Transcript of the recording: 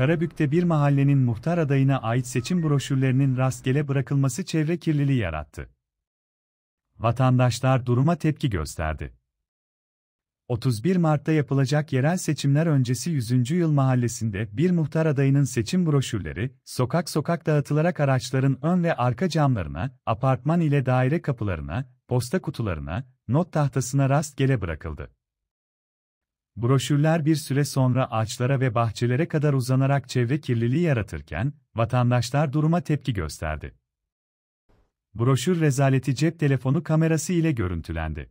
Karabük'te bir mahallenin muhtar adayına ait seçim broşürlerinin rastgele bırakılması çevre kirliliği yarattı. Vatandaşlar duruma tepki gösterdi. 31 Mart'ta yapılacak yerel seçimler öncesi 100. Yıl Mahallesi'nde bir muhtar adayının seçim broşürleri, sokak sokak dağıtılarak araçların ön ve arka camlarına, apartman ile daire kapılarına, posta kutularına, not tahtasına rastgele bırakıldı. Broşürler bir süre sonra ağaçlara ve bahçelere kadar uzanarak çevre kirliliği yaratırken, vatandaşlar duruma tepki gösterdi. Broşür rezaleti cep telefonu kamerası ile görüntülendi.